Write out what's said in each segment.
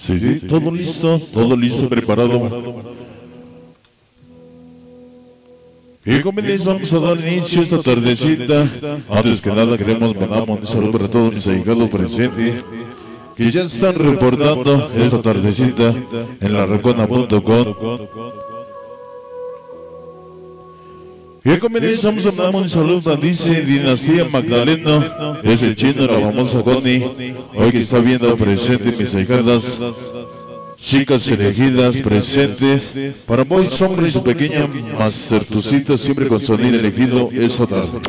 Sí, sí, todo listo, todo listo, preparado. Y comenzamos a dar inicio esta tardecita. Antes que nada queremos mandar un saludo para todos mis allegados presentes que ya están reportando esta tardecita en la. Y comenzamos a mandar un saludo, dice Dinastía Magdaleno, es el chino, la famosa Connie, hoy que está viendo presente mis allegadas chicas elegidas presentes para boys, hombres pequeña mastertucita siempre con sonido elegido esa tarde.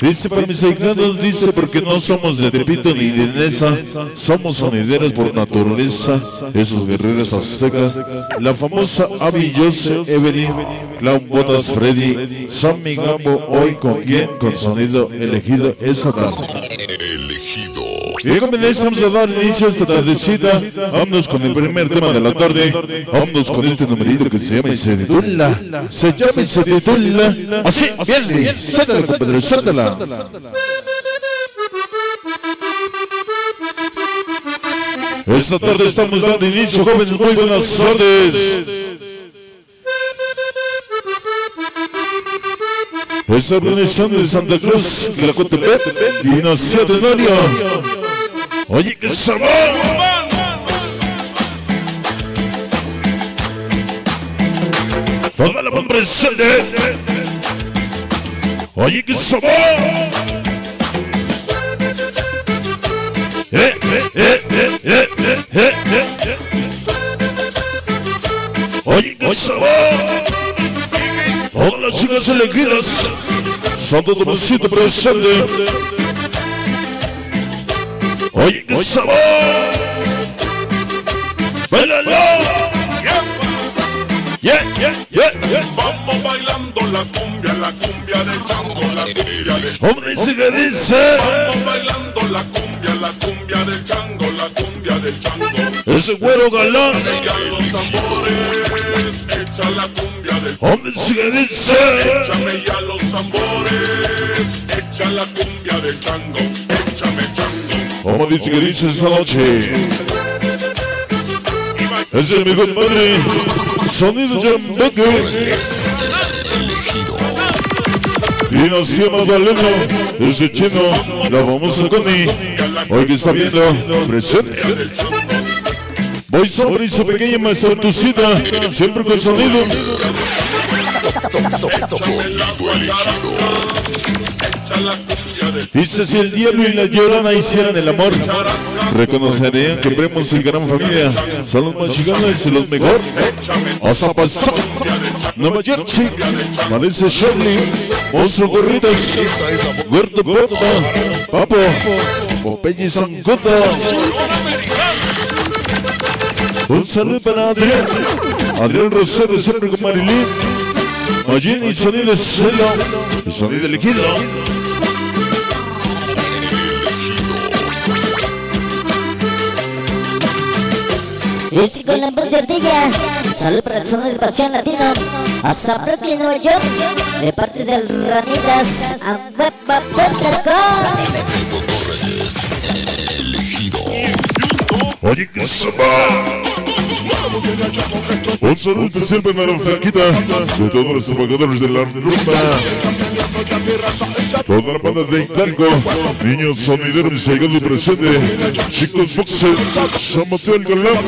Dice para mis ahijados, dice porque no somos de Tepito ni de Nesa, somos sonideros por naturaleza, esos guerreros aztecas, la famosa Abby Jose, Evelyn, Clown Botas Freddy, San Migambo, hoy con quien, con sonido elegido esa tarde. Y comenzamos a dar inicio a esta tardecita. Vámonos con el primer tema de la tarde. Vámonos con este numerito que se llama y se llama y. Así, bien, suéltala, compadre. Esta tarde estamos dando inicio, jóvenes. Muy buenas tardes. Esa organización de Santa Cruz, Tlacotepec, y nació de Norio. Oye, qué sabor. Toda la banda presente. Oye, qué sabor. Eh, eh, eh, eh, eh, eh, eh, eh. Oye, qué sabor. Todas las chicas elegidas. Santo Tomasito presente. Oye, qué sabor. ¡Bailalo! Yeah, yeah, yeah, yeah. Vamos bailando la cumbia, la cumbia del chango, la cumbia del ¿Cómo dice que dice? Vamos bailando la cumbia, la cumbia del chango, la cumbia del chango. Ese güero galán. Ya los tambores, echa la cumbia del ¿Cómo dice que dice? Échame ya los tambores, echa la cumbia del chango, échame chango. ¿Cómo dice que dice esta noche? Es el mejor padre. Sonido Jambeque. Elegido. Dinastía Magdaleno. Ese chino. La famosa Connie. Hoy que está viendo. Presente. Voy sobre esa pequeña maestrantucita. Siempre con sonido. Dice si el diablo y la llorona hicieran el amor, reconocerían que Premos y gran familia son los más y los mejor. Hasta pasó. Nueva Jersey, parece Shirley, Monstruo Gorritas, Gordo Pota, Papo, Popeye Sanguta. Un saludo para Adrián, Adrián Rosero siempre con Marilyn, Y sonido de celo, y sonido elegido. Y con la voz de ardilla. Salud para el sonido de pasión latino. Hasta Brooklyn, Nueva York. De parte del Ranitas. A Torres. Elegido. Oye, que se va. Un saludo especial para la flaquita de todos los trabajadores de la rumba. Toda la banda de Hidalgo, niños sonideros y llegando presente, chicos boxers, San Mateo el Galán,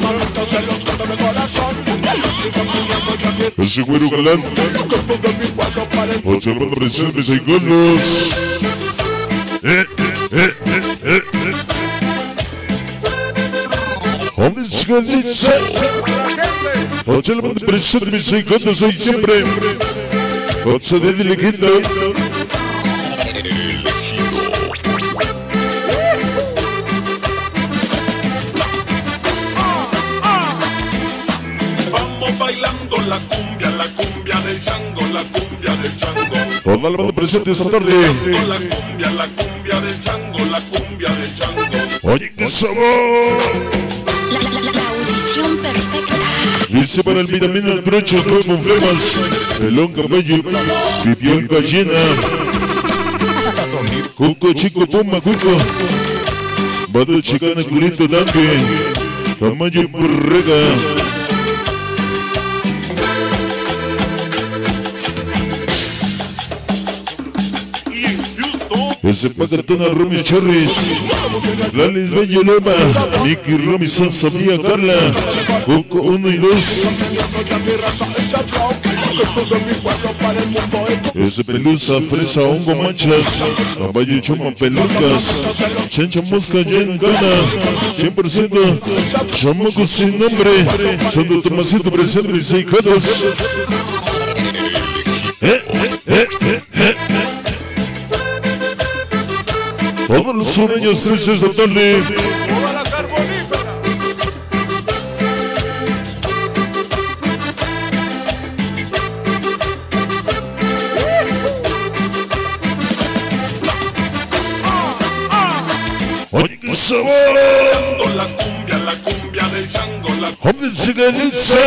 ese güero galán, ocho banda presente, segundos. Eh, eh, eh, eh. ¿Dónde se dice? Ocho la banda presente, mis segundos, soy siempre. Ocho de. Vamos bailando la cumbia, la cumbia del chango, la cumbia del chango. Toda la banda presente esta tarde. La cumbia, la cumbia del chango, la cumbia del chango. Oye, qué sabor. La, la, la, la audición perfecta. Dice para el vitamina del brocho, nuevo flemas, pelón cabello, pipión gallina, cuco chico puma cuco, Bado chicana culito tanque. Tamaño burrega. Houston, Ese pagatona Rumi Cherries. Lalis Bello Lema. Mickey Rumi San Sofía Carla. Coco 1 y 2. Ese pelusa, fresa, hongo, manchas, caballo, choma, pelucas, chencha, mosca, en gana, 100% chamaco sin nombre, Santo Tomasito presente y seis caras. Los sureños tristes de tarde, oye que la cumbia, la cumbia del chango, la dice,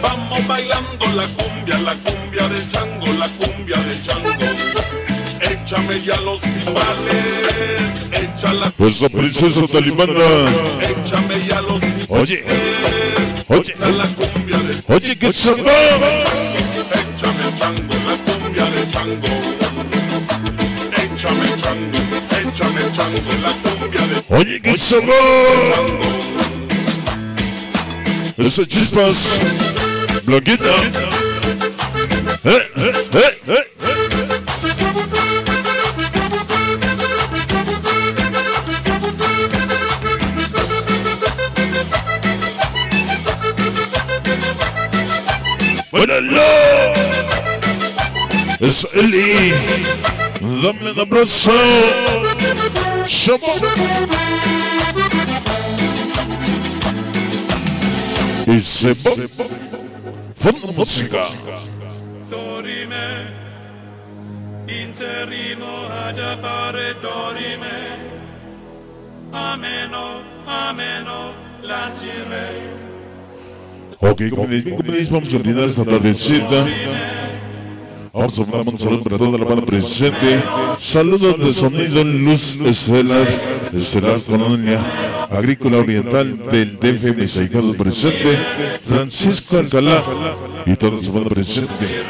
Vamos bailando la cumbia, la cumbia del chango, la cumbia. Échame ya los timbales, échala, esa princesa talimana, échame ya los oye, oye, Echa la cumbia del oye que sabor. Échame chango, la cumbia del chango. Échame chango, échame chango, la cumbia del Oye, qué sabor. chango. Esa chispas. Blanquita. Eh, eh, eh, eh. ¡Buenalo! Es Eli. Dame un abrazo. Chamo. Y se va. Fondo música. Dorime, interrimo ad appare dorime, ameno, ameno, lancire, Ok, como les vamos a continuar esta tardecita. Vamos a mandar un saludo para toda la banda presente. Saludos de sonido Luz Estelar, Estelar Colonia Agrícola Oriental del DF Mexicanos presente. Francisco Alcalá y toda su banda presente.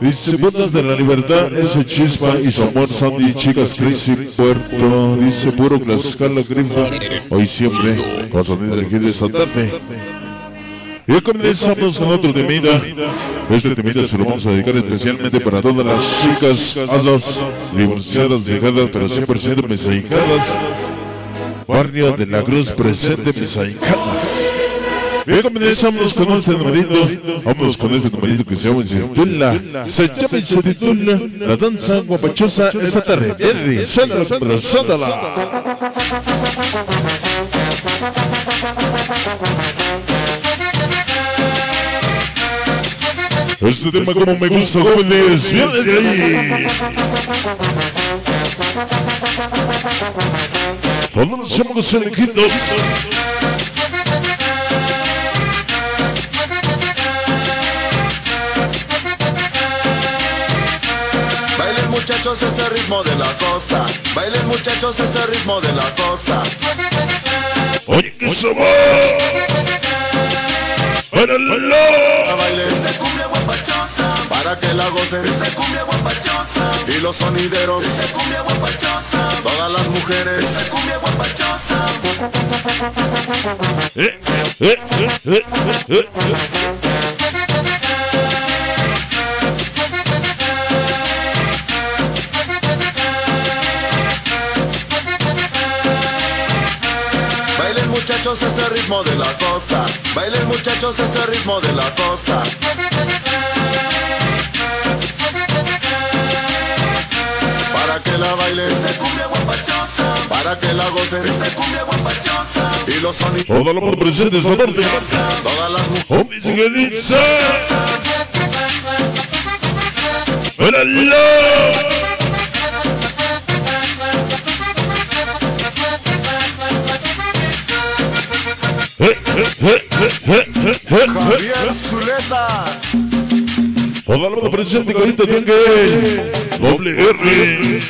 Dice, bodas de la libertad, ese chispa y su amor, Sandy, chicas, Crazy Puerto. Dice, puro Tlaxcala, Grifa, hoy siempre, con sonido elegido esta tarde. Y comenzamos con otro temida. Este temida se lo vamos a dedicar especialmente para todas las chicas, a las divorciadas, dejadas, pero 100% mexicanas. Barrio de la Cruz presente mexicanas. Bien, comenzamos con este numerito. Vamos con este numerito que se llama se. Se llama y se La danza guapachosa esta tarde. Eddie, sala, abrazándola. Este tema como me gusta, jóvenes. Viene de ahí. Todos los chamacos elegidos. Bailen muchachos este ritmo de la costa. Bailen muchachos este ritmo de la costa. Oye, qué sabor. Para la guapachosa. Para que la gocen esta cumbia guapachosa. Y los sonideros esta cumbia guapachosa. Todas las mujeres esta cumbia guapachosa. Eh, eh, eh, eh, eh, eh. Muchachos este ritmo de la costa. Bailen muchachos este ritmo de la costa. Para que la bailen esta cumbia guapachosa. Para que la gocen esta cumbia guapachosa. Y los sonidos Todo lo por presente esta tarde. Todas las mujeres Oh, Javier Zuleta. Toda la banda presente, Carita Tiangue. Doble R.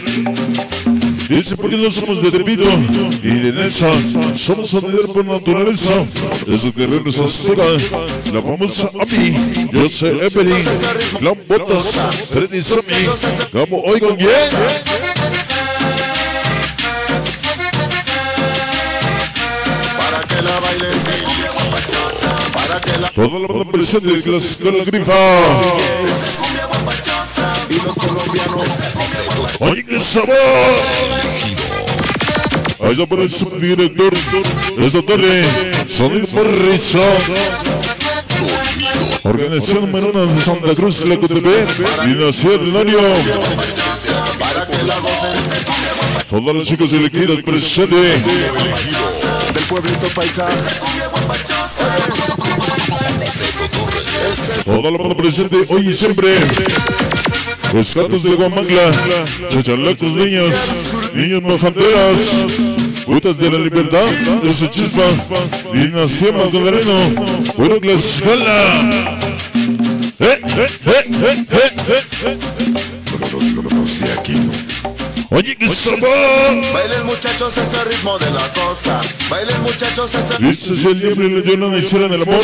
Dice porque no somos de Tepito y de Nesa, somos sonidero por naturaleza. Esos guerreros aztecas, la famosa Ami, soy Evelyn, Clan Botas, Freddy Sammy, como hoy con quién? Toda la banda presente las con la grifa. esta cumbia guapachosa. Y los colombianos. ¡Oye, qué sabor! Ahí está por el subdirector. Esta tarde, Sonido Morrison. Organización uno de Santa Cruz, la Cotepec, Dinastía del Año. Para que la gocen. Esta cumbia guapachosa. Todos los chicos elegidos presentes. Del pueblito paisa. Toda la banda presente hoy y siempre. Los gatos de Guamangla, chachalacos niños, niños mojanteras, putas de la libertad, de su chispa, dinastía Magdaleno, puro Tlaxcala. Eh, eh, eh. Oye, qué sabor. Bailen muchachos este ritmo de la costa. Bailen muchachos este Dice si el diablo y la llorona hicieran el amor,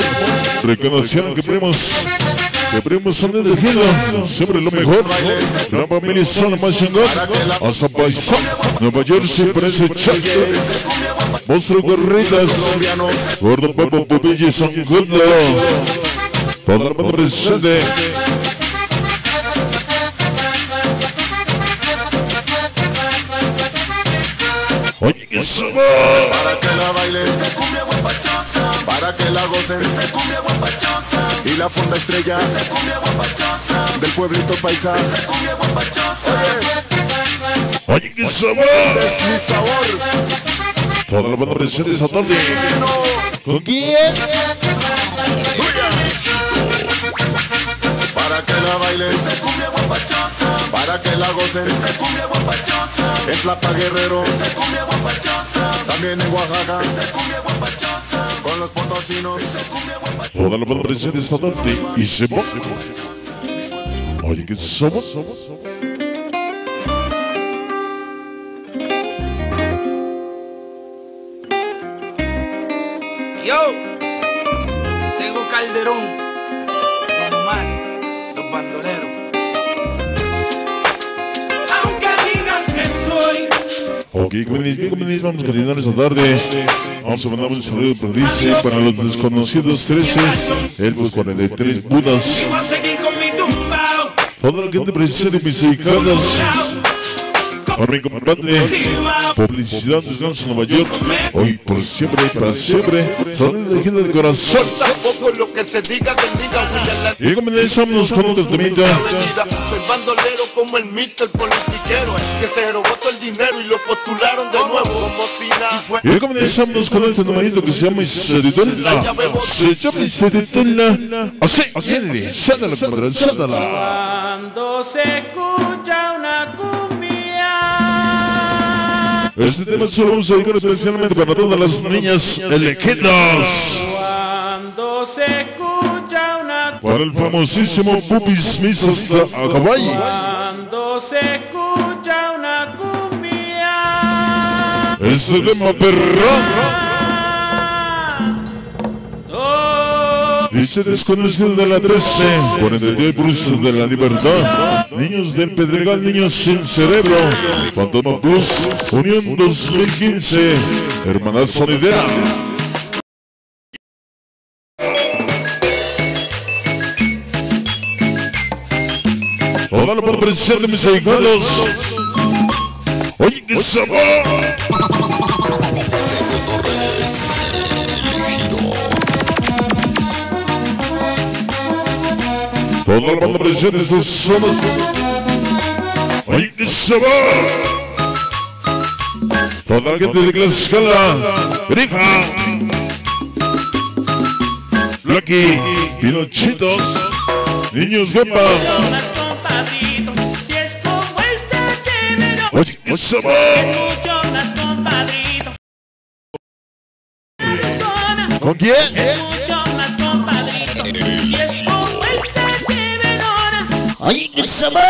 reconocieron que primos, que primos son el tejido, siempre lo mejor. La familia son la más chingón, hasta Paisán, Nueva Jersey, parece chat, monstruo gorritas, gordo papo pupilli son gundo. Toda la banda presente. Oye, qué sabor. Para que la bailes esta cumbia guapachosa. Para que la gocen esta cumbia guapachosa. Y la fonda estrella esta cumbia guapachosa. Del pueblito paisa esta cumbia guapachosa. Oye, qué sabor. Este es mi sabor. Toda la banda presente esta tarde. ¿Con quién? Para que la bailes esta cumbia guapachosa. Para que la gocen esta cumbia guapachosa. En Tlapa Guerrero esta cumbia guapachosa. También en Oaxaca esta cumbia guapachosa. Con los potosinos esta cumbia guapachosa. Toda la banda presente esta tarde y se va. Oye, ¿qué somos? Yo tengo Calderón, Aunque digan que soy Ok, comunis, bien comunis, vamos a continuar esta tarde. Vamos a mandar un saludo para dice para los desconocidos 13, Elfos 43, Budas, voy a seguir con mi tumbao. toda la gente presente de mis mi compadre, publicidad de Ganso Nueva York, hoy por siempre y para siempre, sonido de corazón. Del la Y comenzamos con otro temita. Soy bandolero como el mito, el politiquero, que se robó todo el dinero y lo postularon de nuevo. Y comenzamos con este numerito que se llama Iseritula. Se llama Iseritula. Así, así, sándala, compadre, sándala. Cuando se escucha una cumbia. Este tema se lo vamos a dedicar especialmente para todas las niñas elegidas. Cuando se escucha una Para el famosísimo Puppy Smith hasta a Hawái. Cuando se escucha una cumbia. Este tema perrón. Dice desconocido de la 13, 43 Bruces de la Libertad, niños del Pedregal, niños sin cerebro, Fantoma Plus, Unión 2015, Hermandad Sonidera. Toda la presión de mis ahijados. Oye, qué sabor. Toda la banda presente estos sonos. Oye, qué sabor. Toda la gente de Tlaxcala, Grifa, Lucky, Pinochitos, Niños chévere. Oye, qué sabor. Jonas, compadrito. Zona, ¿Con quién? mucho Oye, qué sabor.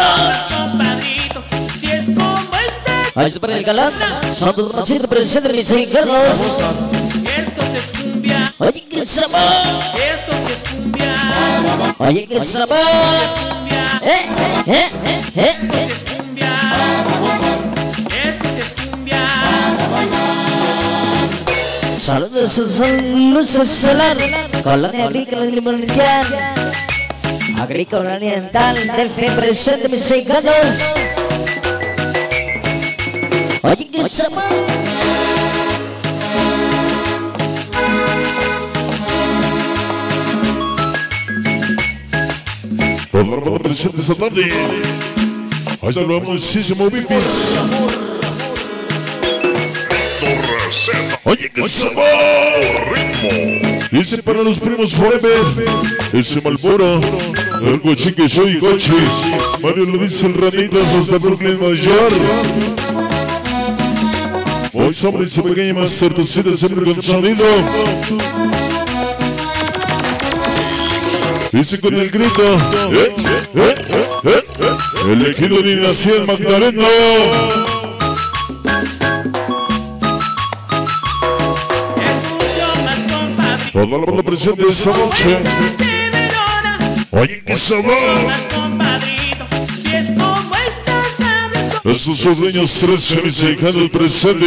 compadrito. Si es como esta Ahí está para el galán. Santos Macito presente, mis mexicanos. Esto sí es cumbia, Oye, qué sabor. esto sí es cumbia, Oye, qué sabor. Eh, eh, eh, eh. esto sí es cumbia, esto sí es cumbia. Saludos a San Luis Solar, Colonia Agrícola Limonicial, Agrícola Oriental, DF presente mis mexicanos. Oye. Toda la banda presente esta tarde. Ahí saludamos muchísimo, Bipis. Oye, qué sabor. Dice para los primos Forever. Ese Malboro. El coche que soy coche. Mario dice el ranitas hasta Brooklyn, Nueva York. Hoy hombres y pequeña más tortocida siempre con sonido. Dice con el grito. Eh, eh, eh, eh, eh. Elegido ni nací en Magdalena. Toda la banda presente esta noche. Oye, qué sabor. Estos presente.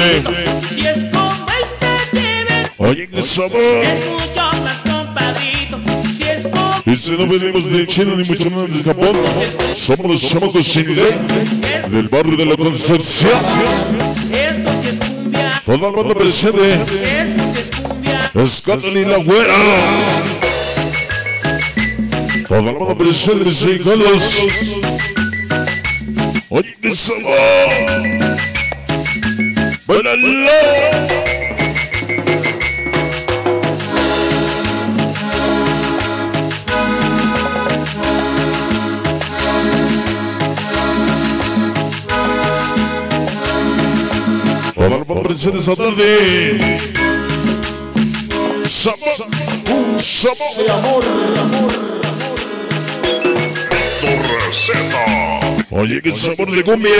Oye, qué sabor. Compadrito. Si no venimos de China ni mucho menos de Japón. Somos los chamacos sin ley del barrio de la Concepción. esto sí es cumbia. Toda la banda presente. Y la güera. Toda la banda presente, mexicanos. Oye, qué sabor. ¡Bailalo! Toda la banda presente esta tarde. Sabor, un sabor de amor. Oye, qué sabor de cumbia.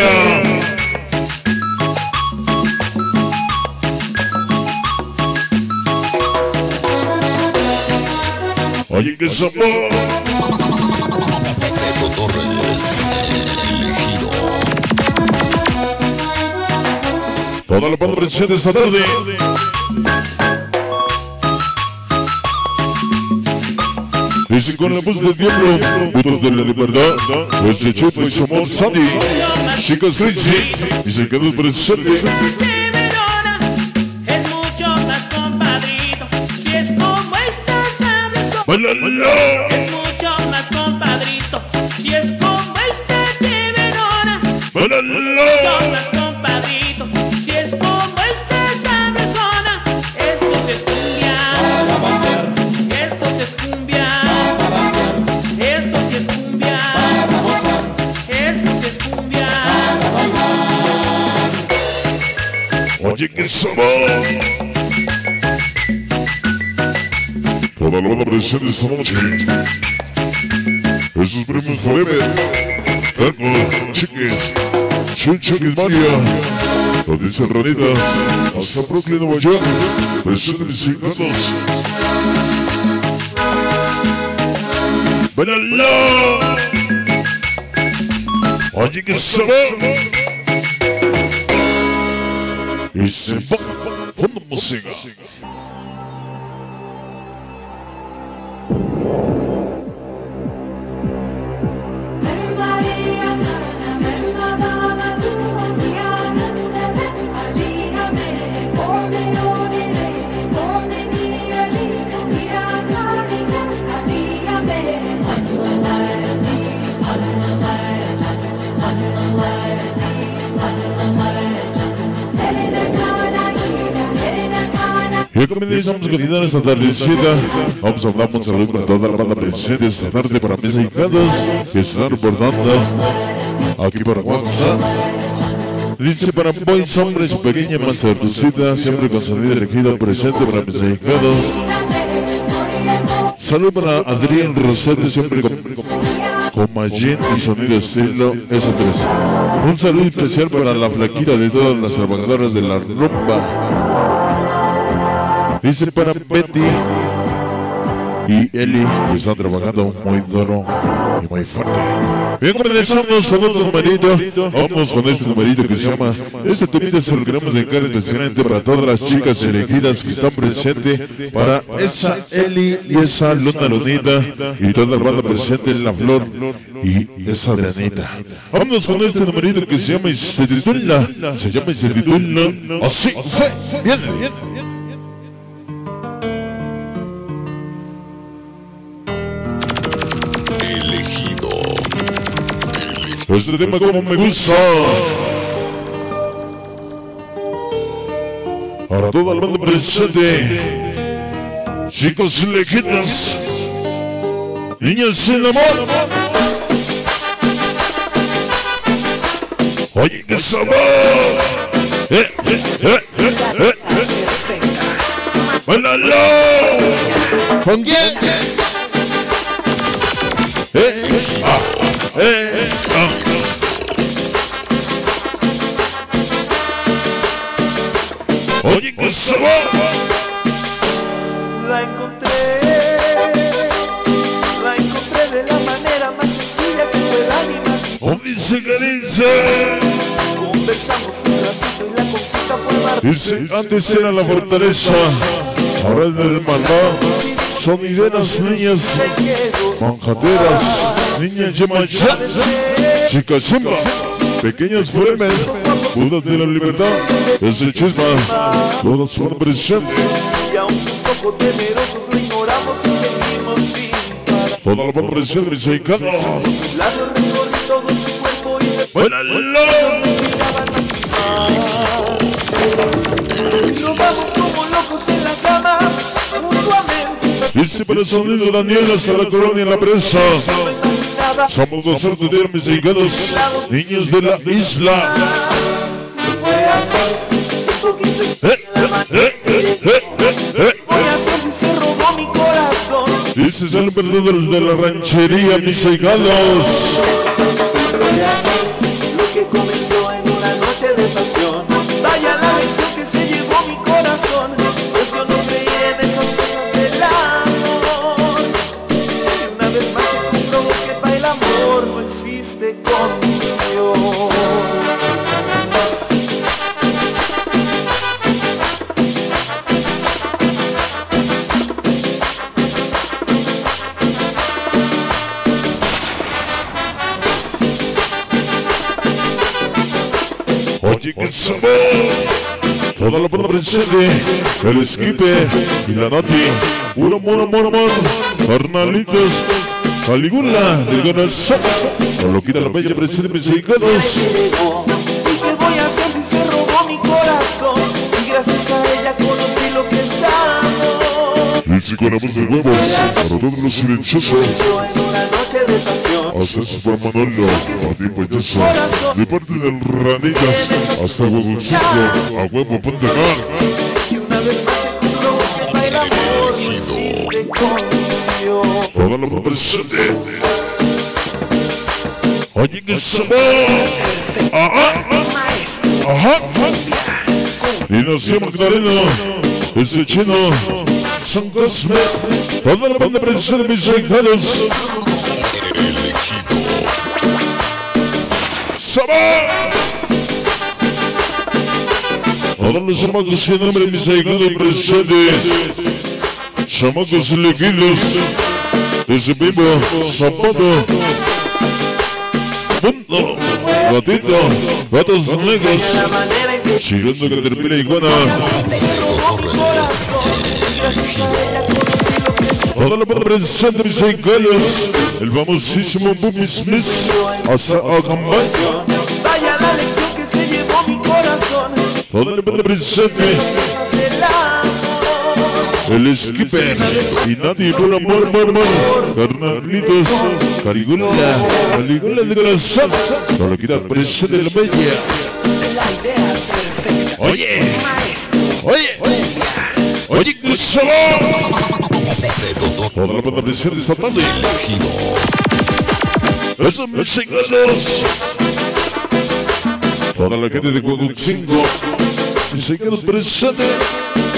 Oye, qué sabor. Beto Torres, elegido. Toda la banda presente esta tarde. Dice con la voz del diablo, putos de la libertad, pues se chupa y somos Sandy, chicas crazy, y se quedó presente. Oye, sabor. Toda la banda presente esta noche. Esos premios forever. Taco, chiques, chuchiques María. Lo dicen ranitas. Hasta Brooklyn, Nueva York. Presente mexicanos. ¡Bailalo! Oye, qué sabor. Y se va con la música. Y comenzamos a continuar esta tardecita. Vamos a hablar un saludo para toda la banda presente esta tarde para mis mexicanos que están reportando aquí para WhatsApp. Dice para boys, hombres, pequeña más reducida, siempre con sonido elegido presente para mis mexicanos. Salud para Adrián Rosete, siempre con con y sonido estilo S3. Un saludo especial para la flaquita de todas las trabajadoras de la rumba. Dice para Betty y Eli, que están trabajando muy duro y muy fuerte. Bien, comenzamos con otro numerito. Vamos con este numerito que se llama. Este temita se lo queremos dedicar especialmente para todas las chicas elegidas que están presentes. Para esa Eli y esa Luna Lunita y toda la banda presente en La Flor y esa Adrianita. Vámonos con este numerito que se llama y se titula. Se llama y se titula. Así. Bien, bien. Este tema como me gusta. Para toda la banda presente. Chicos lejitos. Niños sin amor. Oye, qué sabor. Eh, eh, eh, eh, eh, eh. ¿Con quién? Eh, ah, eh, ah. Oye, qué sabor. La encontré, la encontré de la manera más sencilla que pueda animar. Oh, dice que dice. Conversamos un ratito y la conquista fue más Dice, antes era la fortaleza, ahora es del malvado. Sonideras, niñas, manjaderas, niñas yemachas, chicas zumba, pequeños fremes, budas de la libertad, ese chisma, todas son presentes. y aunque un poco temerosos lo ignoramos y seguimos sin parar. Toda la presente, mis mexicanos. Labios recorrí todo su cuerpo y necesitaban lastimar. Y nos vamos como locos mutuamente. Dice para el sonido Daniel hasta la colonia en la presa. No imaginaba Somos nosotros de mis mexicanos, niños de la isla. Eh, eh, eh. Dice es el verdadero de la ranchería, mis así, lo que comenzó en una noche de pasión. Sabor. Toda la banda presente, el esquipe y la nati. Puro amor, amor, amor. Carnalitos, Caligula, del corazón. No lo quita la bella presente, mis mexicanos. ¿Y qué voy a hacer si se robó mi corazón? Y gracias a ella conocí lo que es amor. Con amos de huevos, para todos los silenciosos. Yo en una noche de pasión. Haces para Manolo, a ti payaso. De parte del Ranitas, hasta Huevoncito, a huevo, ponte se que condición. Toda la presente. Oye, qué sabor. Ajá, ajá. Y nació Magdalena, ese chino, San Cosme. Toda la banda presente, mis mexicanos. ¡Sabor! Todos los chamacos que nombre mis mexicanos presentes. Chamacos elegidos. Ese vivo, zapato. Punto. Gatito. Gatos negros. Siguiendo que termina iguana. Robó mi corazón. Y gracias a ella conocí lo que es Toda la banda presente, mis mexicanos. El famosísimo Boomy Smith. Hasta Agambay. Vaya la lección que se llevó mi corazón. Del amor. El skipper y nadie por amor, amor, amor. Carnalitos, Caligula, Caligula de corazón. No lo quita presente la bella. Oye, oye, oye, qué sabor. Toda la banda presente esta tarde. elegido, Esos mexicanos. Toda la gente de Coahuilcingo. Mexicanos presentes. Ese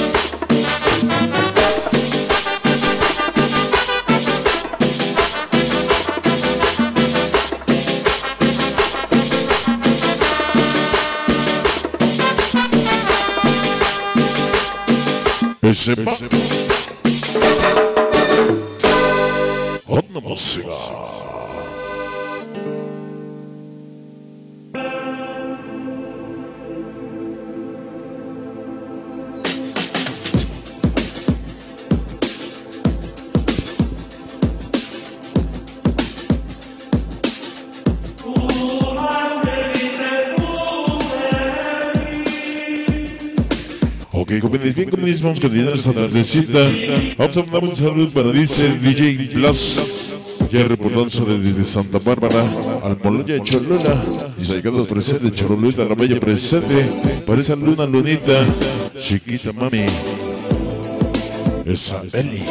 va. Onda bien, vamos a continuar esta tardecita. Vamos a mandar un saludo para dice DJ Plus. Ya reportándose desde Santa Bárbara al Moloya de Cholula. Y llegando presente, Cholulita, la bella presente. Para esa luna, lunita. Chiquita mami. Esa Beli.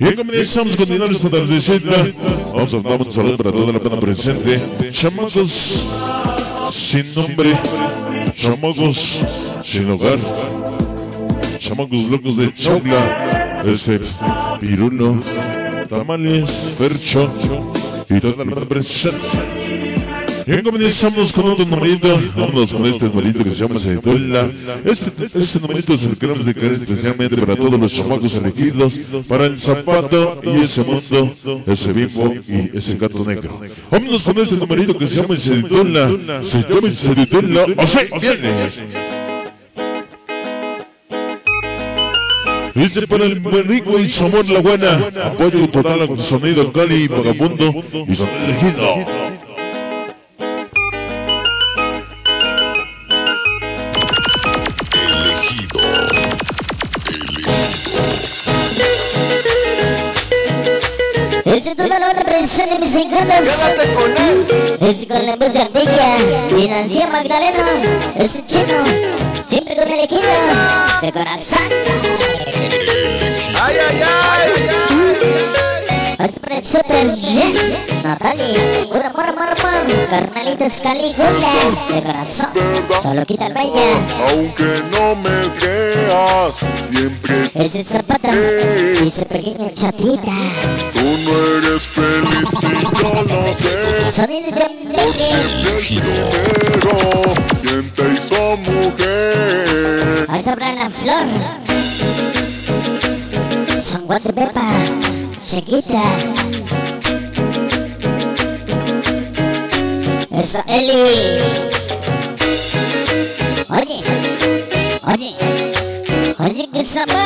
Bien, comenzamos a continuar esta tardecita. Vamos a mandar un saludo para toda la pena presente. Chamacos sin nombre. Chamacos sin hogar. Chamacos locos de chocla. Ese pirulo. Tamales, percho. Y toda la presente. Bien, comenzamos con otro numerito. Vámonos con este numerito que se llama Cedola. Este, este numerito es el que queremos dedicar especialmente para todos los chamacos elegidos, para el zapato y ese mundo, ese bimbo y ese gato negro. Vámonos con este numerito que se llama Cedola. Se llama Cedola. O viene. Dice para el buen rico y su amor la buena. Apoyo total con sonido Cali, vagabundo y son elegido. Elegido. Ese toda la banda presente, mis encantos. Ese con la voz de ardilla. Financia Magdaleno. Ese chino. Siempre con el equipo. De corazón. Ay, ay, ay. Super Jet. Natalie. Pura mora, mora, mora. Carnalitos Calígula. De corazón. Solo quita el baile. Aunque no me creas, siempre Ese zapata. Y esa pequeña chatita. tú no eres feliz y yo lo sé. Sonido Jamaica. Primero, quien te hizo mujer. Ahí sobra la flor. Guatepepa. Chiquita. Eso, Eli. Oye. Oye. Oye, qué sabor.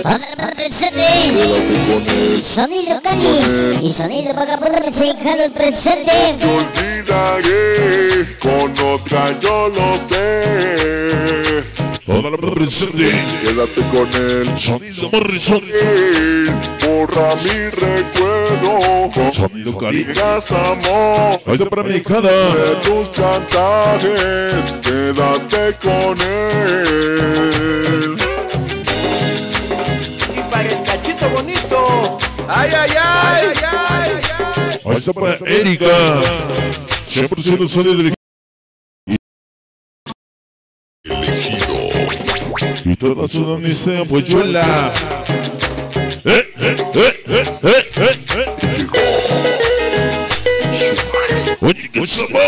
Otra presente. Sonido Cali. Y sonido vagabundo mexicano presente. Te olvidaré, con otra yo lo sé. Toda la. Quédate con él. Sonido Morrison. Borra mi recuerdo. Sonido Cali. Digas amor. Ahí está para mi cara. De tus chantajes, quédate con él. Y para el cachito bonito. Ay, ay, ay. ay, ay, ay. Ahí está para Erika. 100% sonido de Y toda su amistad, pues yo la. Eh, eh, eh, eh, eh, eh, eh. Oye, qué sabor.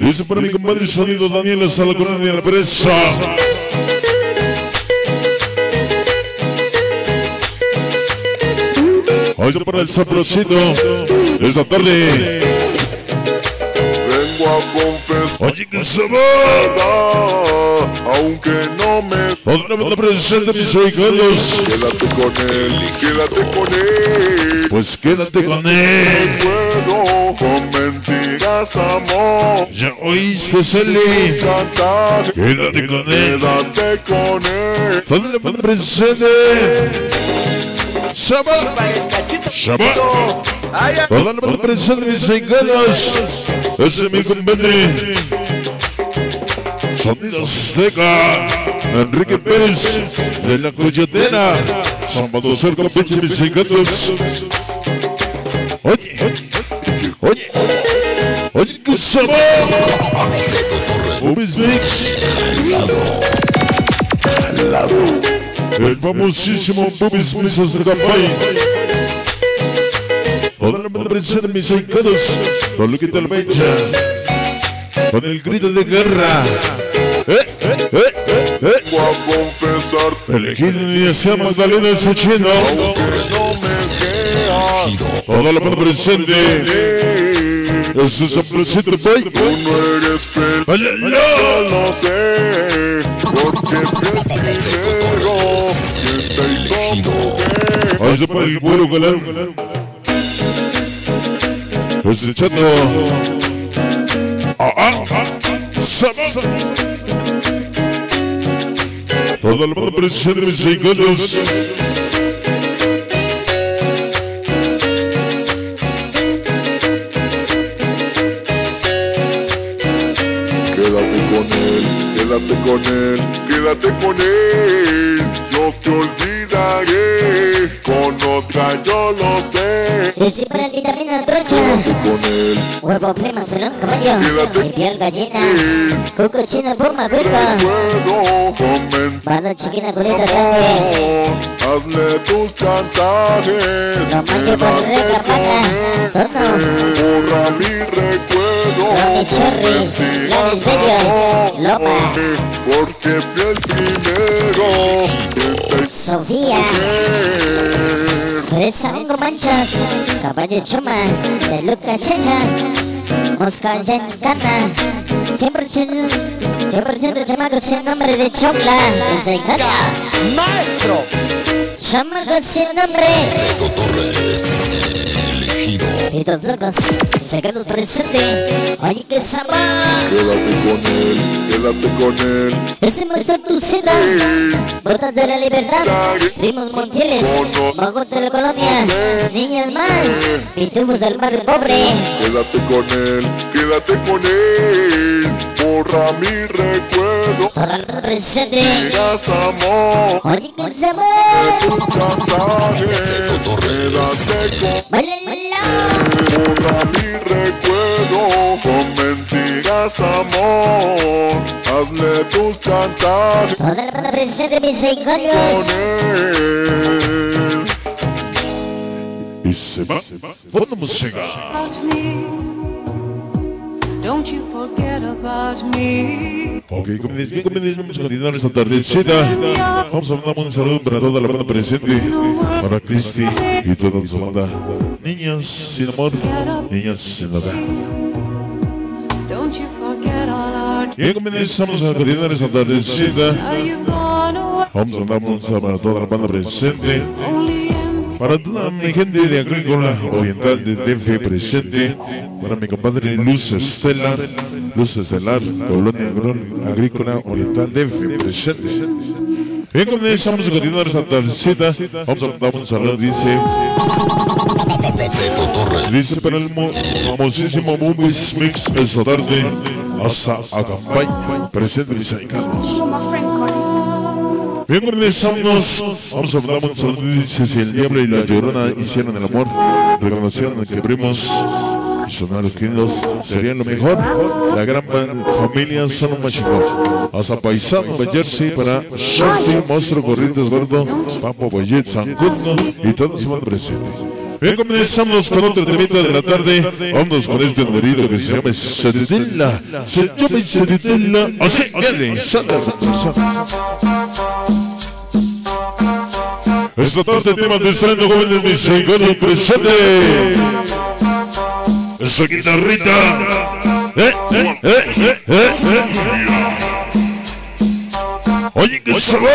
Dice para mi compadre sonido Daniel Salacurán de la presa. Está para el sabrosito. Esta tarde. Oye, qué sabor. aunque no me Otra vez presente mis oigalos. Quédate con él, quédate con él. Pues quédate con él. Puedo con mentiras, amor. Ya oíste, Celi. Quédate con él. quédate con él. La banda presente. Shabbat. Shabbat. Bonito. Ay, ay. Toda la banda presente mis oigalos. Ese es mi compadre. Sonido Azteca. Enrique Pérez de la Coyotera. Sábado cerca la fecha de mis encantos. Oye, oye, oye, ¿qué sabor? Bobby's Mix. El famosísimo Bobby's Mix de campaña. Toda la banda presente mis encantos. Con Luquita la Becha. Con el grito de guerra. Eh, eh, eh, eh, eh. Voy a confesar Elegido y sea Magdalena ese chino. no me quedas. Toda la banda presente. Eso es el presente, boy. Tú no eres feliz. Yo lo sé, porque se para el galán. Ese chato. Ah, ah. Toda la banda presente, mis encantos. Quédate con él, quédate con él, quédate con él. Yo te olvidaré, con otra yo lo sé. Y si también la trocha. Con él, Huevo, flemas, pelón, caballo. Quédate. Piel gallina. él. Cuco chino, puma, cuico. Puedo. Banda chiquina, culita, grande. Hazle tus chantajes. No manches por reca, paca. Todo. Borra mi recuerdo. Ronnie Cherries, Lanis Bello, Lopa. Porque fui el primero Sofía. Fresa, hongo, manchas. Caballo chuma. De Lucas Checha. Mosca Yancana. 100%, 100% chamacos sin nombre de chocla. Desde Italia. Maestro. Chamacos sin nombre. Y dos locos. Secretos presente. Oye, que sabor. Quédate con él, quédate con él. Ese muestra tu seda. Botas de la libertad. Primos Montieles. Magos de la colonia. Niñas mal. Pitufos del barrio pobre. Quédate con él, quédate con él. Borra mi recuerdo. Presente. Digas amor, Oye, que tus chantajes. Quédate con Bailalo. Borra mi recuerdo con mentiras, amor. Hazle tus chantajes banda presente, mis con hijos. él. Y se va. Pon música. Don't you forget about me. Ok, comienzos, bien, comienzos, vamos a continuar esta tardecita. Vamos a mandar un saludo para toda la banda presente, para Cristi y toda su banda. Niñas sin amor, niñas sin nada. Bien, comenzamos a continuar esta tardecita. Vamos a mandar un saludo para toda la banda presente. Para toda mi gente de Agrícola Oriental de DF presente, para mi compadre Luz Estelar, Luz Estelar, Colonia Agrícola Oriental DF presente. Bien, comenzamos a continuar esta tardecita. Vamos a mandar un saludo, dice, dice para el mo- famosísimo Movies Mix esta tarde hasta Acampay, presente mis. Bien. Vamos a el diablo y la llorona hicieran el amor, que serían lo mejor. La gran familia son un machico. Hasta para Shanti, Monstruo, Gorritos Gordo, Papo Boyet, y todos presentes. Bien, comenzamos con otro temita de la tarde. Vámonos con este numerito que se llama Seditella. Se llama. Así, dale, sale, sale. Esta temas de estreno jóvenes mexicanos presente. Esa guitarrita. Eh, eh, eh, eh, eh, eh. Oye, qué sabor.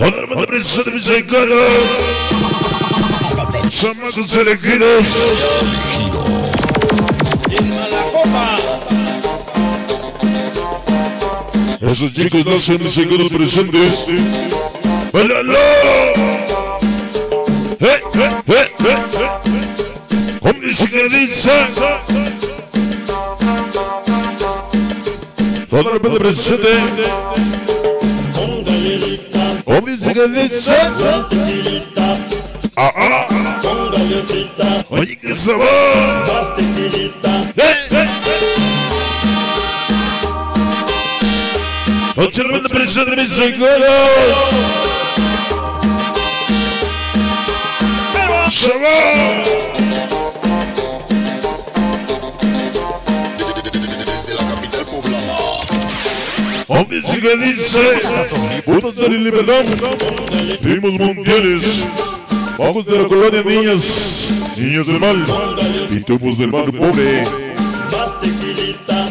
La banda presente mexicanos. Chamacos elegidos. Esos chicos no son seguros presentes. ¡Bailalo! ¡Eh, eh, eh, eh, eh! ¡Con mi dice! Toda la banda presente. Dice que dice. Ah, ah. Oye, qué sabor. Eh, eh. Oye, la banda presente, mis regalos. Sabor. Desde la capital poblana. Hombre, que dice, putas de la libertad, vimos mundiales, vamos de la colonia niñas, niños del mal, pitubos del mal pobre.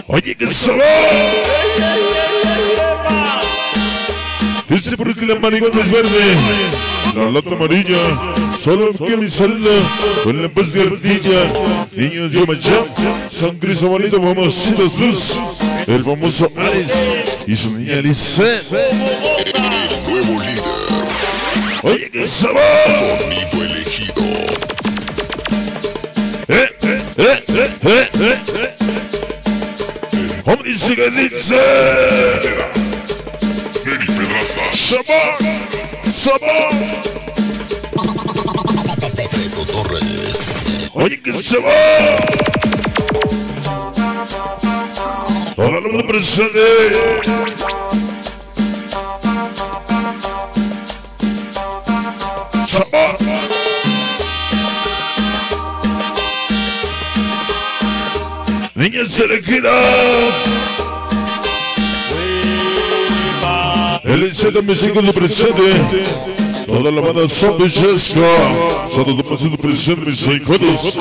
Oye, qué sabor. Dice porque la marigona es verde, la lata amarilla, solo que mi salda, con la paz de ardilla, niños de Machán, San Cristobalito, mamacitas luz, el famoso Ares y su niña Lisette. El nuevo líder. Oye, qué sabor. Sonido elegido. Eh, eh, eh, eh, eh, eh, eh. Hombre, que dice. Beto Torres. Oye, qué sabor. Toda la banda presente. Sabor. Niñas elegidas. El ICD México de presente. Toda la banda son de Jessica. Santo Tomás de presente, mis hijitos.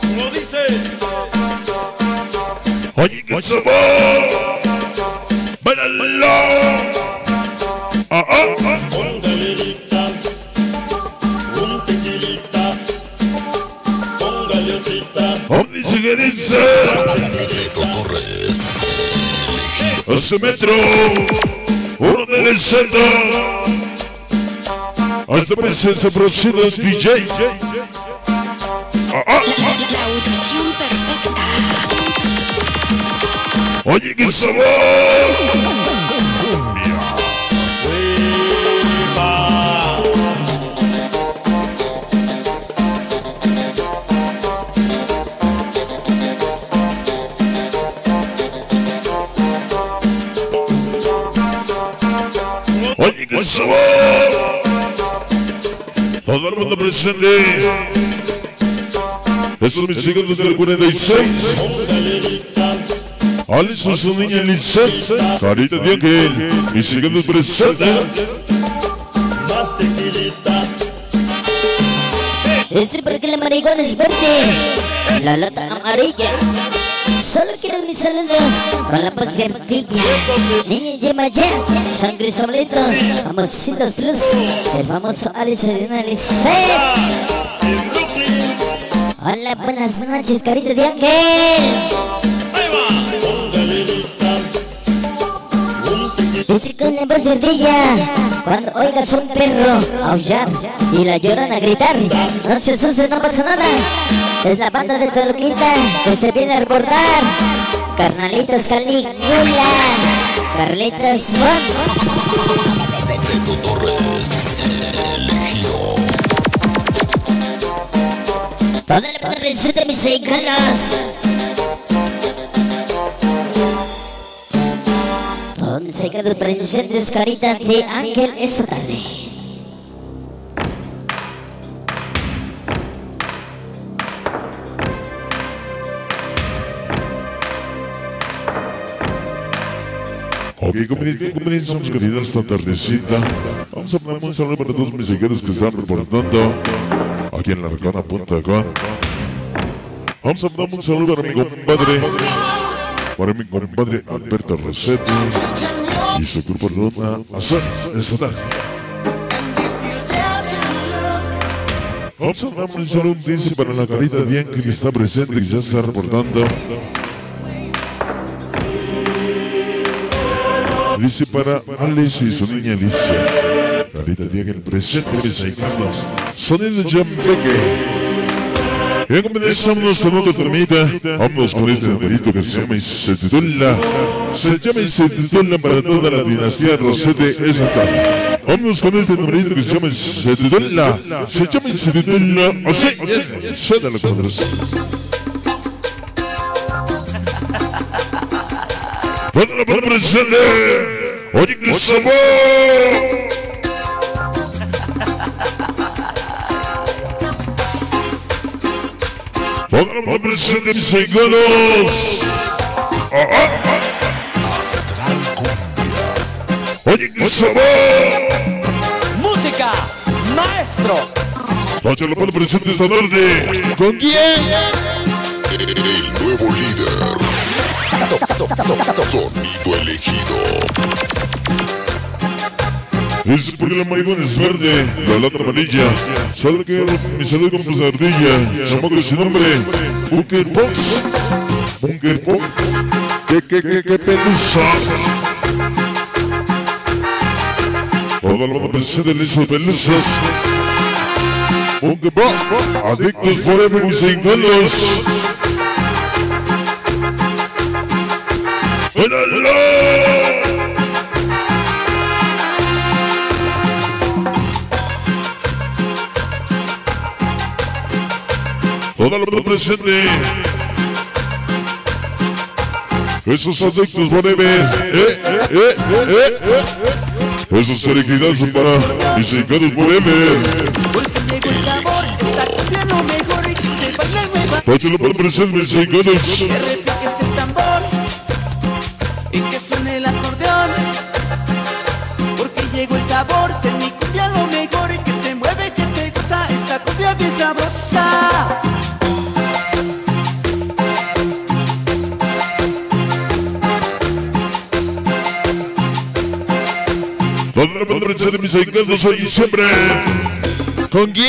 Como dice, Oye, qué sabor. Bailalo. Ah, ah, ah. Dice. Hace metro. Uno del centro. Hasta presencia procede el DJ. Ah, ah, perfecta. Oye, qué sabor. Todo el mundo presente. Esos mis hijos desde el 46. Alison, su niña Lisette. Carita de Ángel. Mis hijos presentes. Más tequilita, Ese porque la marihuana es verde, la lata amarilla. Solo quiero mi saludo con la voz de ardilla. Niña llama ya, sangre sobreto, famositos plus, el famoso Brooklyn, Hola, buenas noches, carita de ángel. Ese con la voz de ardilla, cuando oigas un perro aullar y la lloran a gritar, no se asusten, no pasa nada. Es la banda de Toluquita que se viene a recordar. Carnalitos Caligula, Carlitos Mons. Beto Torres. Elegido. Toda la presente mis mexicanos. Todos mis mexicanos presentes, carita de ángel esta tarde. Ok, comenzamos querida esta tardecita. Vamos a poner un saludo para todos mis seguidores que están reportando aquí en larcona.com. Vamos a mandar un saludo para mi compadre, para mi compadre Alberto Rossetti y su grupo Luna Azul esta tarde. Vamos a dar un saludo dice para la carita bien que está presente y ya está reportando. Dice para Alice y su niña Alicia. Carita Diego el presente, mis mexicanos. Sonido Jambeque. Bien, comenzamos con otra termita. Vámonos con este numerito que se llama y se. Se llama y para toda la dinastía Rosete esta tarde. Con este numerito que se llama y se llama y se titula. Para la para presente. Oye, qué sabor. Para la presente, mis. Ah, ah, ah. Oye, qué sabor. Música, maestro. La para presente esta tarde. ¿Con quién? Sonido elegido. Es porque la es verde, la lata amarilla. Sabe que mi salud pues ardilla. Chamaco su nombre, Bunker Box. Bunker Box. ¿Qué, qué, qué, qué pelusa? Toda la banda presente en esos pelusas. Bunker Box. Adictos forever sin ganas. La banda presente. Esos adictos forever. Eh, eh, eh, eh, eh. Esos herejidas para mis hincados forever. Llegó el sabor, está mejor y se baila el presente, La banda presente, mis hincados hoy y siempre. ¿Con quién?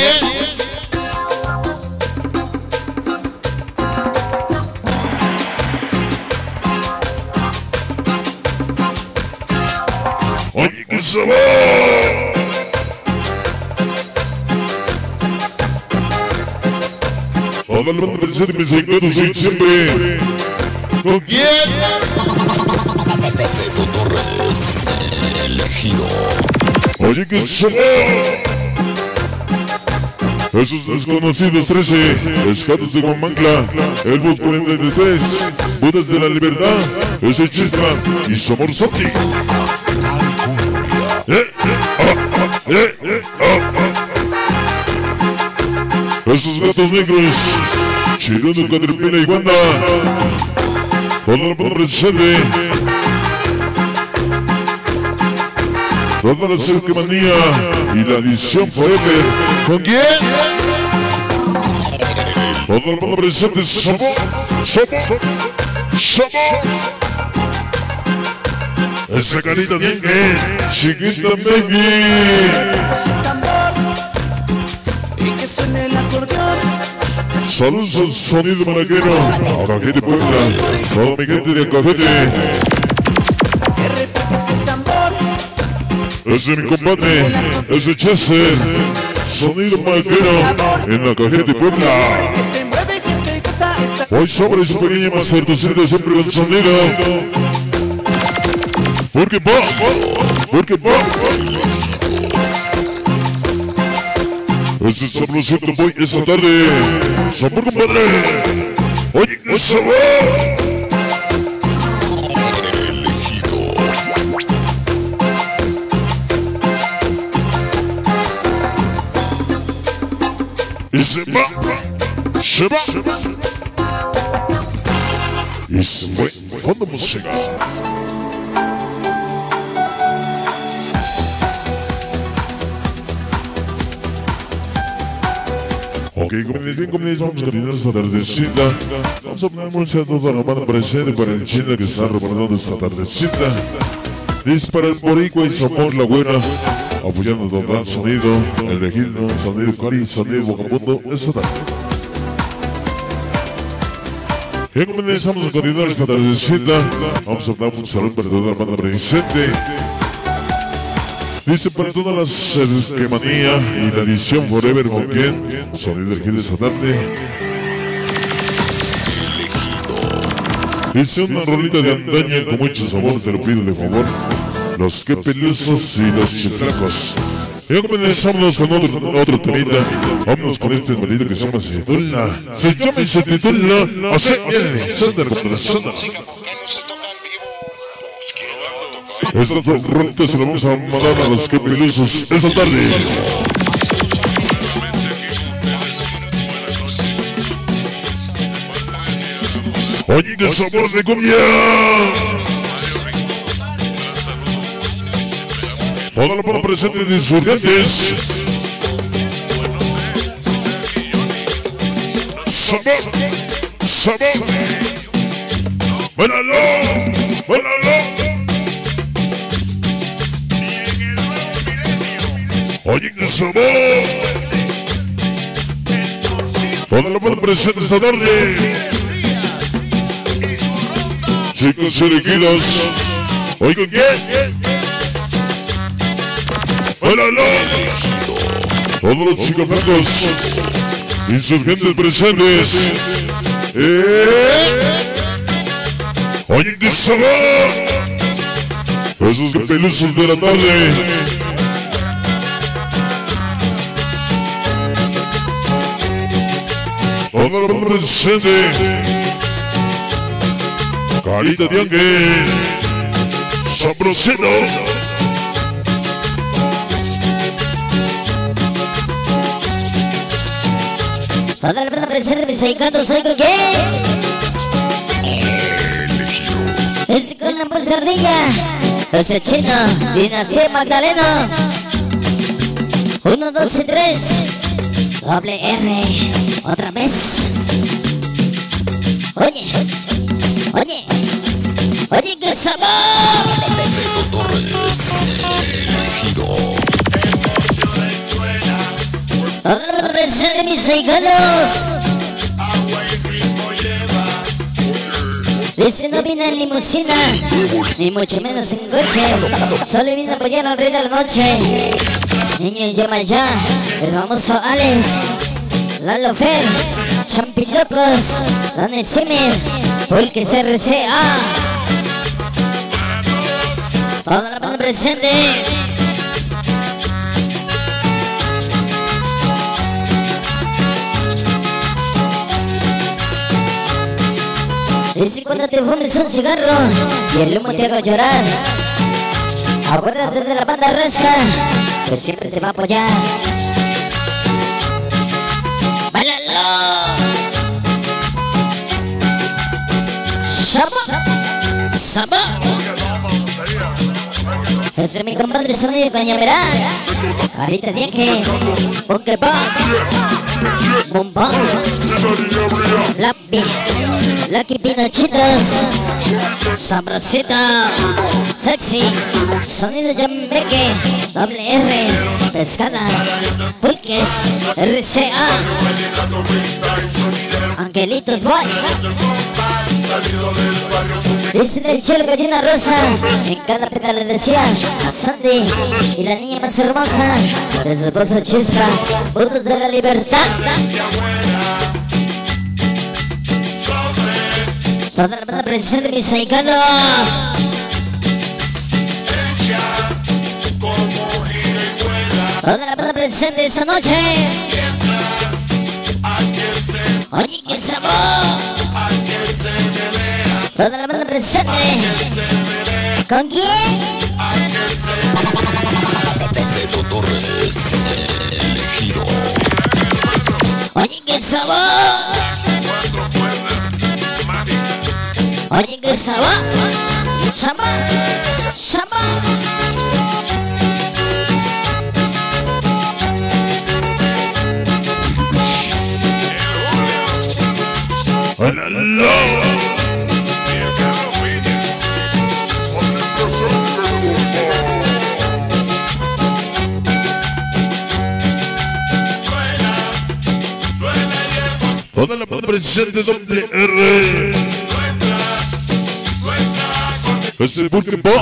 Oye, qué sabor. La banda presente, mis hincados hoy y siempre. ¿Con quién? Sabor. Esos desconocidos 13, escados de Guamancla, el bus 43, Budas de la Libertad, ese chispa y Somor Soti. Eh, eh, ah, eh, ah, ah. Esos gatos negros, Chirón, Cuadripina y Wanda. Mundo presente. Toda la cercanía y la edición forever. ¿Con quién? Todo el mundo presente. Somos, somos, somos. Esa carita dengue, chiquita Meggy. Ese tambor y que suene el acordeón. Saludos al sonido maraquero. A la gente Puebla. Toda mi gente de Cajete. Ese es mi compadre. Ese Chester. Sonido maraquero. En la Puebla. te goza esta Hoy sobre su pequeña más certecita siempre con sonido. Porque va, porque va. Ese sabrosito voy esta tarde. Sabor compadre. Oye, qué sabor. Y se fue. Fondo musical. Ok, comunidades, bien, comunidades, vamos a continuar esta tardecita. Vamos a poner música a toda la banda presente para el chile que está recordando esta tardecita. Dispara el boricua y somos la buena apoyarnos con gran sonido, el elegirnos, sonido cari, sonido bocamundo, etc. Ya comenzamos a coordinar esta tardecita. Vamos a dar un saludo para toda la banda presente. Dice para todas las Erquemanía y la edición Forever Monquén, sonido del Gil esta tarde. Dice una rolita de antaño con mucho sabor, te lo pido de favor. Los que pelusos y los chiflacos. Y comenzamos con otro, otro temita. Vámonos con este maldito que se llama Se titula. Se llama y se titula. Así viene. Sandra, Sandra. Esta rolita se la vamos a mandar a los que pelusos esta tarde. Oye, qué sabor de cumbia. Toda la pura presente de insurgentes. Sabor, sabor. Buenalo, buenalo. Oye, qué sabor. Toda la pura presente esta tarde. Chicos elegidos. ¿Hoy con quién? ¡Hola, Todos los chicos blancos. Insurgentes presentes. ¡Eh! Oye, qué sabor. Esos pelusos de la tarde. La banda presente. Carita de ángel. Sabrosito. Toda la banda presente, mis ahijados, soy con qué? Es con la voz de ardilla. Ese chino, dinastía Magdaleno. Uno, dos y tres. Doble R. Otra vez. Oye, oye, oye, qué sabor. Elegido. Presente, mis. Dice no vine en limusina, ni mucho menos en coche. Solo vine a apoyar al rey de la noche. Niño llama ya, el famoso Alex, Lalo Fer, Champilocos, Dane Simmer, Pulque CRCA. Toda la presente. Y si cuando te fumes un cigarro y el humo te haga llorar, acuérdate de la banda raza que siempre te va a apoyar. ¡Bálalo! ¡Sabo! ¡Sabo! Ese es mi compadre sonido Cañaverá. Carita de que, Pokéball, Bombón, Lapi, Lucky Pinochitos, Sabrosita, Sexy, Sonido Jambeque, Doble R, Pescada, Pulques, RCA, Angelitos Boy. Dice del cielo gallina rosa, en cada pétalo decía a Sandy y la niña más hermosa de su esposa Chispa, frutos de la libertad. Presente, mis ahijados. Toda la banda presente esta noche. Oye, qué sabor. Toda la banda presente. ¿Con quién? Beto Torres, elegido. Oye, qué sabor. Oye, qué sabor. Sabor. Sabor. Toda la presente doble R. Ese Pokéball.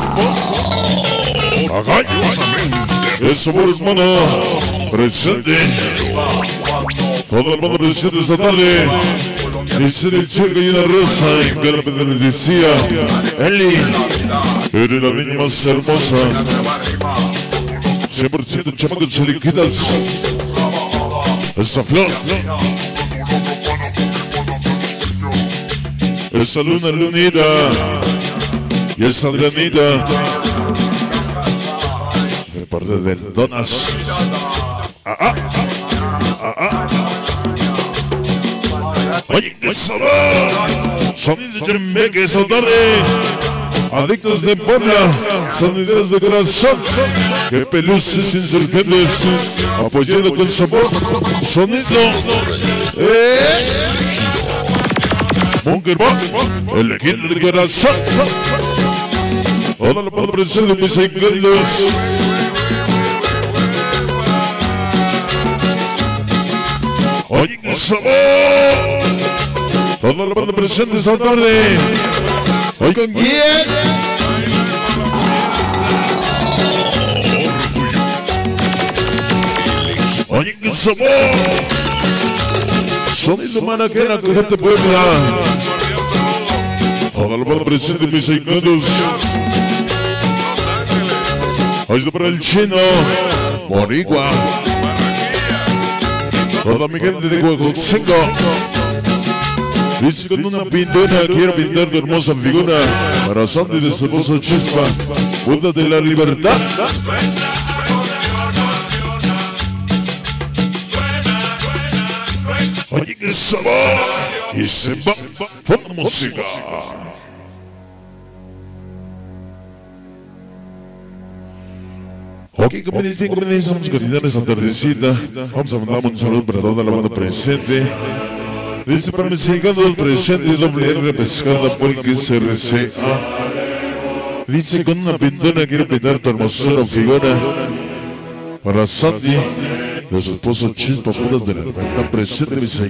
Agay. Eso, por hermano. Presente. La banda presente esta tarde. Dice el cielo y una rosa cada vez le decía Eli, eres la niña más hermosa 100% chamacos líquidas Esa flor Esa luna lunida Y esa granita De parte del Donas. Ah, ah, ah, ah. Oye, qué sabor. Sonidos de Chembeque esta tarde. Adictos de Puebla, sonideros de corazón, que peluces insurgentes, apoyando con sabor, sonido, eh, Bunker Bomb, el equipo de corazón, toda la presente de mis encantos, Oye, qué sabor. Toda la banda presente esta tarde. Con quién? Oye, qué sabor. Sonido manaquera con gente puebla. Toda la banda presente mis encantos. Está para el chino. Morigua. Toda mi gente de Huejoxengo. Dice con una pintura, quiero pintar tu hermosa figura para Sandy de su esposo Chispa, Buda de la libertad. Oye, qué sabor. Y se va con música. Ok, dices bien, dices, vamos a continuar esta tardecita. Vamos a mandar un saludo para toda la banda presente. Dice para mis llegados presentes doble R pescada porque CRCA. Dice con una pintura quiero pintar tu hermosura figura para Sandy de su esposo Chispa Puras de la Libertad presente mis.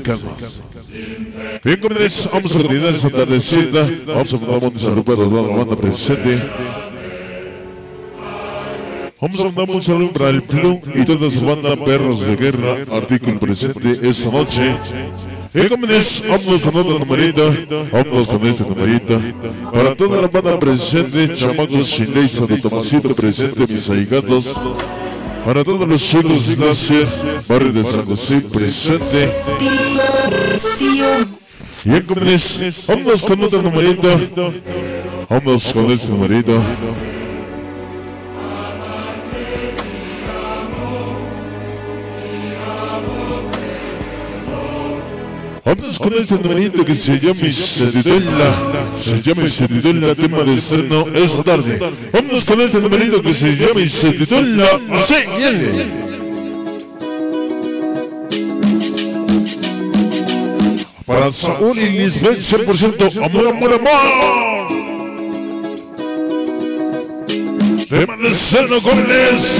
Bien, dices, vamos a continuar esta tardecita. Vamos a mandar un saludo para toda la banda presente. Vamos a mandar un saludo para el Plum y toda su banda Perros de Guerra, artículo presente esta noche. Y jóvenes, vámonos con otro numerito, vámonos con este numerito. Para toda la banda presente, chamacos Shindeisa de Tomasito presente, mis ahigatos. Para todos los suelos gracias, barrio de San José presente. Bien, jóvenes, vámonos con otro numerito. Vámonos con este numerito. Vamos con este numerito que se llama Isedidella. Se llama Isedidella, tema de estreno esta tarde. Vamos con este numerito que se llama. Así, viene. Para Saúl y Lisbeth, 100% amor, amor, amor. Tema de estreno, jóvenes.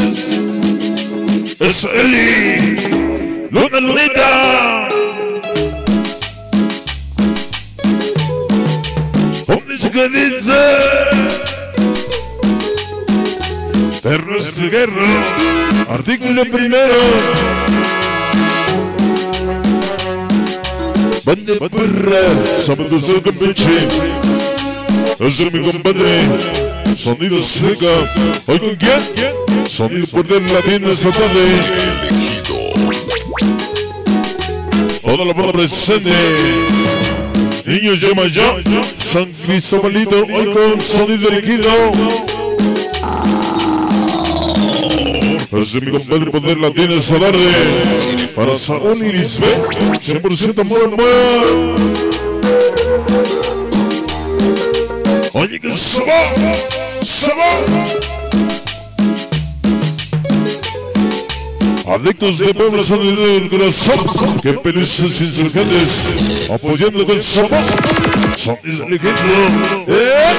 Es Eli. Luna, Lunita. Dice. Perros de guerra Artículo primero. Bande perra Sábado de Campeche. Es mi compadre Sonido seca. ¿Hoy con quién? Sonido por el latino esta tarde. Toda la banda presente Niños llama ya, San Cristobalito, hoy con sonido líquido. Desde mi compadre Poder Latino esta tarde, para Saúl y Lisbeth, 100% amor, amor. Oye, que se va, se va. Adictos de Puebla Sonido del Corazón, que peluces insurgentes, apoyando con sabor, sonido legítimo. ¡Eh!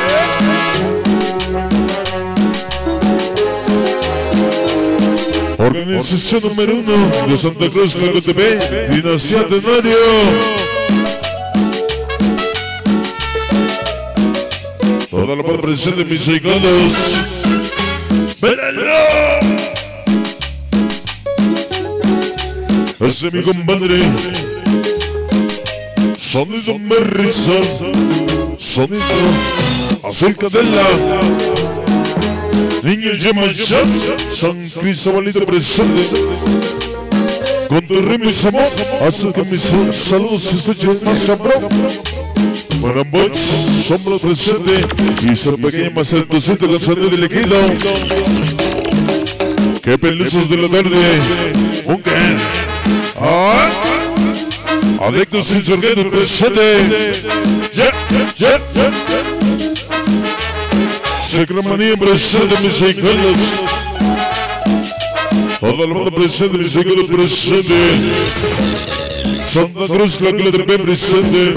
Organización número uno de Santa Cruz, Cacotepec, Dinastía Tenario. Toda la presente de mis iconos. ¡Véanlo! Ese mi compadre Sonido me risa, sonido acerca de la niña ya, San Cristobalito presente. Con tu ritmo y sabor, hace que mis saludos se escuchen más cabrón. Para Box, sombra presente y su pequeña más entusiasta con sonido de líquido. ¡Qué pelusos de la tarde! ¡Un qué! ¡Ah! Adictos insurgentes presente. ¡Ya, ya, ya! Sacramanía presente, mis hijos. Toda la banda presente, mis hijos presente. Santa Cruz, la que le presente.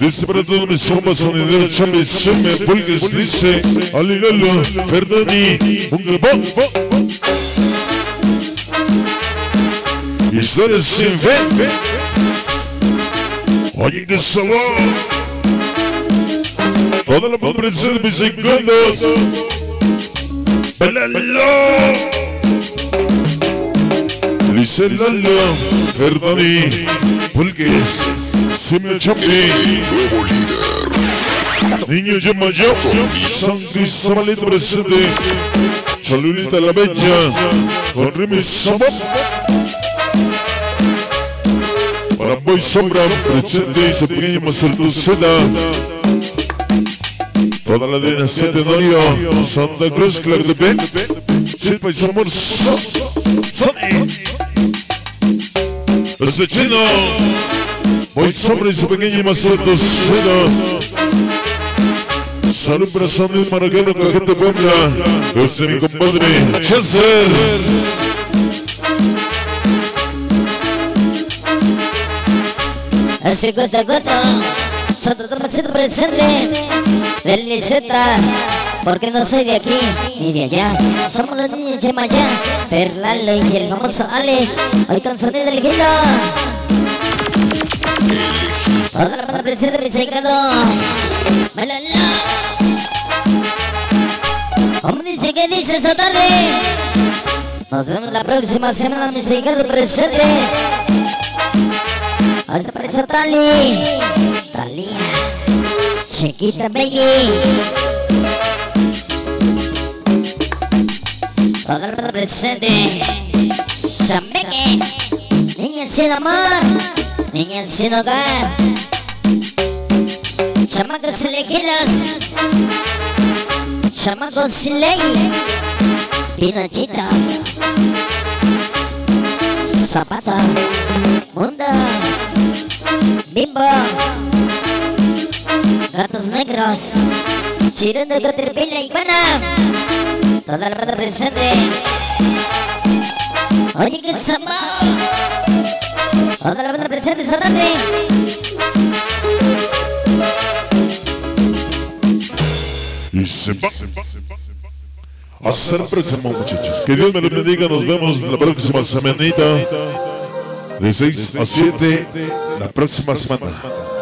Dice para todos mis compas sonideros, Chame, Seme, Pulgues, dice, Alilalo, Fernani, grabón. Historias sin fe. Oye, que sabor. Toda la banda presente, mis segundos. Belalo. Dice Lalo, Fernani, Pulgues. Sime Champi Nuevo líder. Niño llama yo San Cristobalito presente Chalulita la Bella Con Remy Sabor Boy Sombra presente y su pequeña Macertuceda Toda la dinastía de Norio Santa Cruz, Clark de Ben Chilpa y su amor Sonny Este chino. Voy sobre su pequeña y suelto Salud para Sandy Maracano, Cajete Puebla. Este mi compadre, Chester. Ese gota gota, Santo Tomasito presente, del Liseta, porque no soy de aquí ni de allá. Somos los niños de Maya, Ferlalo y el famoso Alex, hoy con sonido del gilo. Toda la banda presente, mis. Malala. ¿Cómo dice que dice esta tarde? Nos vemos la próxima semana, mis secados presentes. Para esa Tali. Talía. Chiquita baby. Toda la banda presente. Niña sin amor. Niña sin hogar. Chamacos elegidos. Chamacos sin ley. Pinochitos. Zapata. Mundo. Bimbo. Gatos negros. Chirundo, Cotripila, Iguana. Toda la banda presente. Oye, que sabor. Toda la banda presente tarde. Y se va. Hasta la próxima, muchachos. Que Dios me lo bendiga. Nos vemos la próxima semanita. De 6 a 7 la próxima semana.